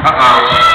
Uh-oh.